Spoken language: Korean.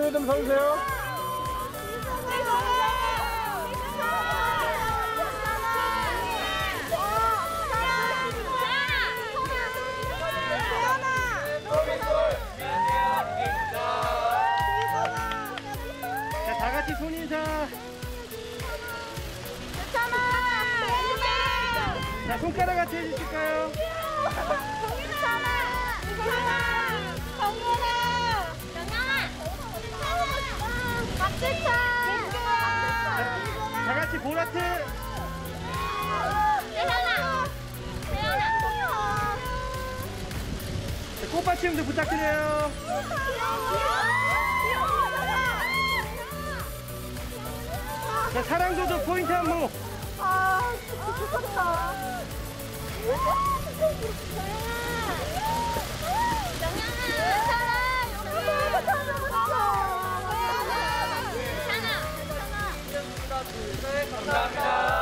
박수 좀 서주세요. 손가락 같이 해주실까요? 다 같이 보라트. 자, 꽃받침도 부탁드려요. 자, 사랑도도 포인트 안무. 아, 진짜 좋 다. 감사합니다.